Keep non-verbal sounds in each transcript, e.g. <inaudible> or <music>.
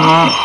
fast!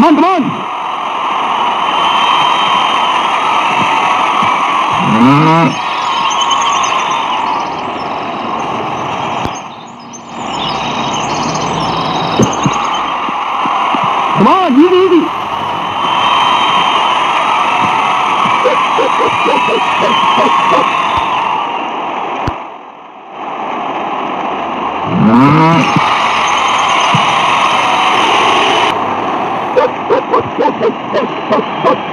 Come on, come on! Come on, easy, easy! <laughs> Oh, <laughs> oh.